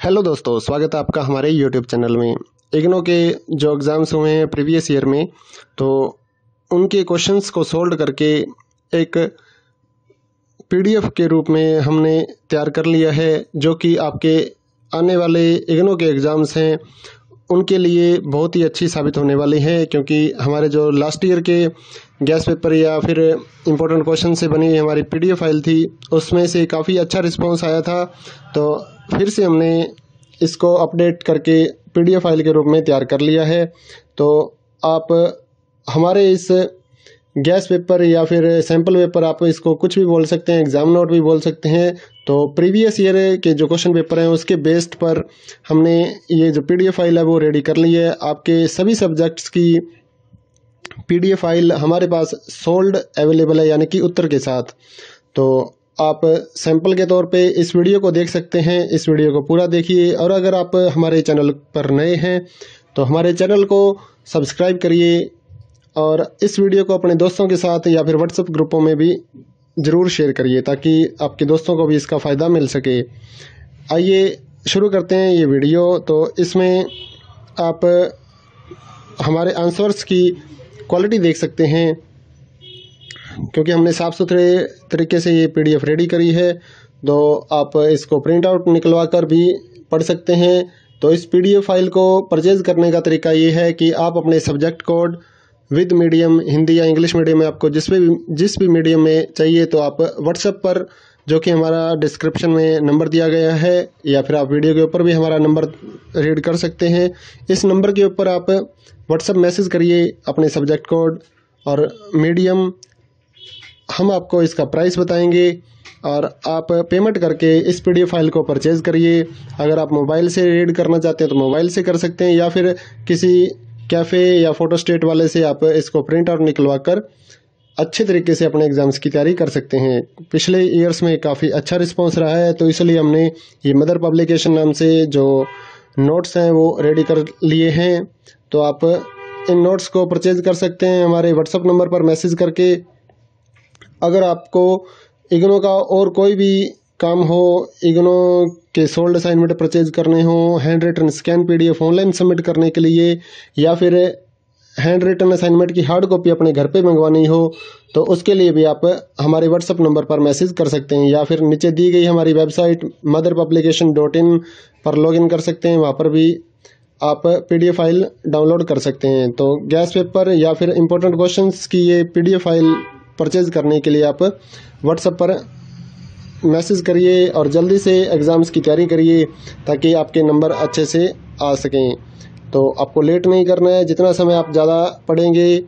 Hello दोस्तों, स्वागत है आपका हमारे यूट्यूब चैनल में। इग्नो के जो एग्ज़ाम्स हुए हैं प्रीवियस ईयर में तो उनके क्वेश्चंस को सोल्व करके एक पीडीएफ के रूप में हमने तैयार कर लिया है, जो कि आपके आने वाले इग्नो के एग्ज़ाम्स हैं। उनके लिए बहुत ही अच्छी साबित होने वाली है, क्योंकि हमारे जो लास्ट ईयर के गैस पेपर या फिर इम्पोर्टेंट क्वेश्चन से बनी हमारी पीडीएफ फ़ाइल थी, उसमें से काफ़ी अच्छा रिस्पॉन्स आया था। तो फिर से हमने इसको अपडेट करके पीडीएफ फ़ाइल के रूप में तैयार कर लिया है। तो आप हमारे इस गैस पेपर या फिर सैंपल पेपर आप इसको कुछ भी बोल सकते हैं, एग्ज़ाम नोट भी बोल सकते हैं। तो प्रीवियस ईयर के जो क्वेश्चन पेपर हैं, उसके बेस्ड पर हमने ये जो पीडीएफ फ़ाइल है, वो रेडी कर ली है। आपके सभी सब्जेक्ट्स की पीडीएफ फ़ाइल हमारे पास सोल्ड अवेलेबल है, यानी कि उत्तर के साथ। तो आप सैंपल के तौर पे इस वीडियो को देख सकते हैं, इस वीडियो को पूरा देखिए। और अगर आप हमारे चैनल पर नए हैं तो हमारे चैनल को सब्सक्राइब करिए और इस वीडियो को अपने दोस्तों के साथ या फिर व्हाट्सएप ग्रुपों में भी ज़रूर शेयर करिए, ताकि आपके दोस्तों को भी इसका फ़ायदा मिल सके। आइए शुरू करते हैं ये वीडियो। तो इसमें आप हमारे आंसर्स की क्वालिटी देख सकते हैं, क्योंकि हमने साफ़ सुथरे तरीके से ये पीडीएफ रेडी करी है। तो आप इसको प्रिंट आउट निकलवा कर भी पढ़ सकते हैं। तो इस पीडीएफ फ़ाइल को परचेज़ करने का तरीका ये है कि आप अपने subject code with medium, Hindi या इंग्लिश मीडियम में आपको जिस भी जिस भी मीडियम में चाहिए तो आप व्हाट्सएप पर, जो कि हमारा डिस्क्रिप्शन में नंबर दिया गया है, या फिर आप वीडियो के ऊपर भी हमारा नंबर रीड कर सकते हैं। इस नंबर के ऊपर आप व्हाट्सएप मैसेज करिए अपने सब्जेक्ट कोड और मीडियम हम आपको इसका प्राइस बताएँगे और आप पेमेंट करके इस पीडीएफ फ़ाइल को परचेज़ करिए। अगर आप मोबाइल से रीड करना चाहते हैं तो मोबाइल से कर सकते हैं या फिर किसी कैफ़े या फ़ोटो स्टेट वाले से आप इसको प्रिंट आउट निकलवा कर अच्छे तरीके से अपने एग्ज़ाम्स की तैयारी कर सकते हैं। पिछले ईयर्स में काफ़ी अच्छा रिस्पांस रहा है तो इसलिए हमने ये मदर पब्लिकेशन नाम से जो नोट्स हैं वो रेडी कर लिए हैं। तो आप इन नोट्स को परचेज कर सकते हैं हमारे व्हाट्सअप नंबर पर मैसेज करके। अगर आपको इग्नो का और कोई भी काम हो, इग्नो के सोल्ड असाइनमेंट परचेज करने हो hand written scan PDF online submit करने के लिए, या फिर हैंड रिटन असाइनमेंट की हार्ड कॉपी अपने घर पे मंगवानी हो तो उसके लिए भी आप हमारे व्हाट्सअप नंबर पर मैसेज कर सकते हैं, या फिर नीचे दी गई हमारी website Mother Publication dot in पर लॉगिन कर सकते हैं, वहाँ पर भी आप पीडीएफ फ़ाइल डाउनलोड कर सकते हैं। तो गैस पेपर या फिर इम्पोर्टेंट क्वेश्चंस की ये पीडीएफ फ़ाइल परचेज करने के लिए आप व्हाट्सएप पर मैसेज करिए और जल्दी से एग्ज़ाम्स की तैयारी करिए ताकि आपके नंबर अच्छे से आ सकें। तो आपको लेट नहीं करना है, जितना समय आप ज़्यादा पढ़ेंगे,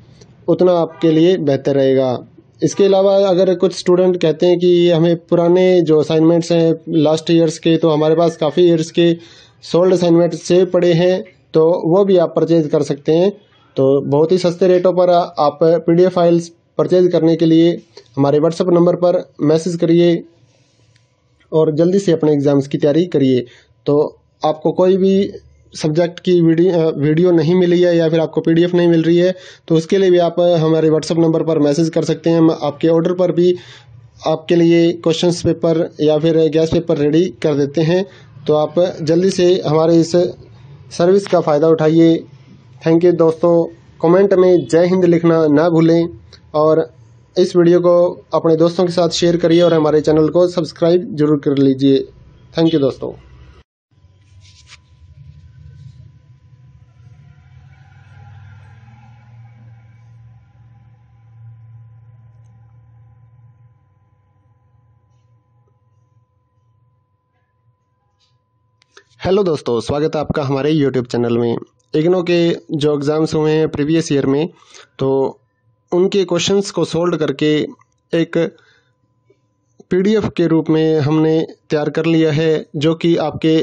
उतना आपके लिए बेहतर रहेगा। इसके अलावा अगर कुछ स्टूडेंट कहते हैं कि हमें पुराने जो असाइनमेंट्स हैं लास्ट ईयर्स के तो हमारे पास काफ़ी ईयर्स के सोल्ड असाइनमेंट सेव पड़े हैं तो वो भी आप परचेज कर सकते हैं। तो बहुत ही सस्ते रेटों पर आप पीडीएफ फाइल्स परचेज करने के लिए हमारे व्हाट्सएप नंबर पर मैसेज करिए। और जल्दी से अपने एग्ज़ाम्स की तैयारी करिए। तो आपको कोई भी सब्जेक्ट की वीडियो नहीं मिली है या फिर आपको पीडीएफ नहीं मिल रही है तो उसके लिए भी आप हमारे व्हाट्सअप नंबर पर मैसेज कर सकते हैं। हम आपके ऑर्डर पर भी आपके लिए क्वेश्चंस पेपर या फिर गैस पेपर रेडी कर देते हैं। तो आप जल्दी से हमारे इस सर्विस का फ़ायदा उठाइए। थैंक यू दोस्तों। कमेंट में जय हिंद लिखना ना भूलें और इस वीडियो को अपने दोस्तों के साथ शेयर करिए और हमारे चैनल को सब्सक्राइब ज़रूर कर लीजिए। थैंक यू दोस्तों। हेलो दोस्तों, स्वागत है आपका हमारे यूट्यूब चैनल में। इग्नो के जो एग्ज़ाम्स हुए हैं प्रीवियस ईयर में तो उनके क्वेश्चंस को सोल्व करके एक पीडीएफ के रूप में हमने तैयार कर लिया है, जो कि आपके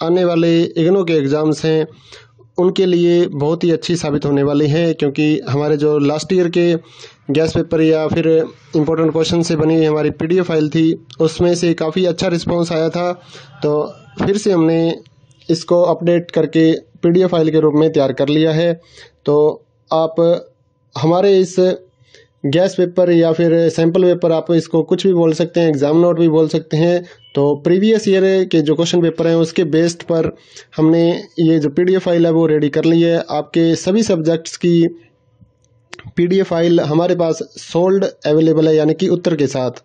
आने वाले इग्नो के एग्ज़ाम्स हैं, उनके लिए बहुत ही अच्छी साबित होने वाली हैं, क्योंकि हमारे जो लास्ट ईयर के गैस पेपर या फिर इम्पोर्टेंट क्वेश्चन से बनी हमारी पीडीएफ फ़ाइल थी, उसमें से काफ़ी अच्छा रिस्पॉन्स आया था। तो फिर से हमने इसको अपडेट करके पीडीएफ फ़ाइल के रूप में तैयार कर लिया है। तो आप हमारे इस गैस पेपर या फिर सैंपल पेपर आप इसको कुछ भी बोल सकते हैं एग्ज़ाम नोट भी बोल सकते हैं। तो प्रीवियस ईयर के जो क्वेश्चन पेपर हैं, उसके बेस्ड पर हमने ये जो पीडीएफ फ़ाइल है, वो रेडी कर ली है। आपके सभी सब्जेक्ट्स की पीडीएफ फ़ाइल हमारे पास सोल्ड अवेलेबल है, यानी कि उत्तर के साथ।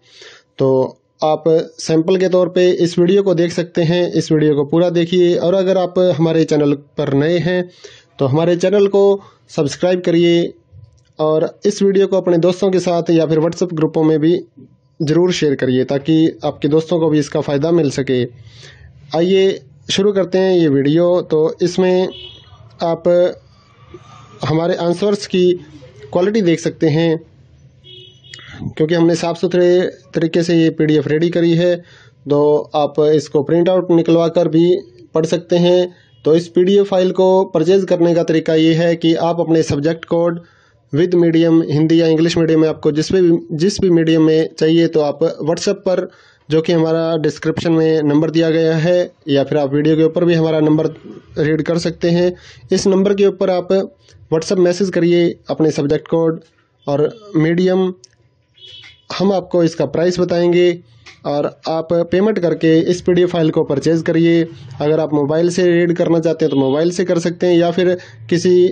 तो आप सैंपल के तौर पे इस वीडियो को देख सकते हैं, इस वीडियो को पूरा देखिए। और अगर आप हमारे चैनल पर नए हैं तो हमारे चैनल को सब्सक्राइब करिए। और इस वीडियो को अपने दोस्तों के साथ या फिर व्हाट्सएप ग्रुपों में भी ज़रूर शेयर करिए, ताकि आपके दोस्तों को भी इसका फ़ायदा मिल सके। आइए शुरू करते हैं ये वीडियो। तो इसमें आप हमारे आंसर्स की क्वालिटी देख सकते हैं, क्योंकि हमने साफ़ सुथरे तरीके से ये पीडीएफ रेडी करी है। तो आप इसको प्रिंट आउट निकलवा कर भी पढ़ सकते हैं। तो इस पीडीएफ फ़ाइल को परचेज़ करने का तरीका ये है कि आप अपने subject code with medium, Hindi या इंग्लिश मीडियम में आपको जिस भी जिस भी मीडियम में चाहिए तो आप व्हाट्सएप पर, जो कि हमारा डिस्क्रिप्शन में नंबर दिया गया है, या फिर आप वीडियो के ऊपर भी हमारा नंबर रीड कर सकते हैं। इस नंबर के ऊपर आप व्हाट्सएप मैसेज करिए अपने सब्जेक्ट कोड और मीडियम हम आपको इसका प्राइस बताएँगे और आप पेमेंट करके इस पीडीएफ फ़ाइल को परचेज़ करिए। अगर आप मोबाइल से रीड करना चाहते हैं तो मोबाइल से कर सकते हैं या फिर किसी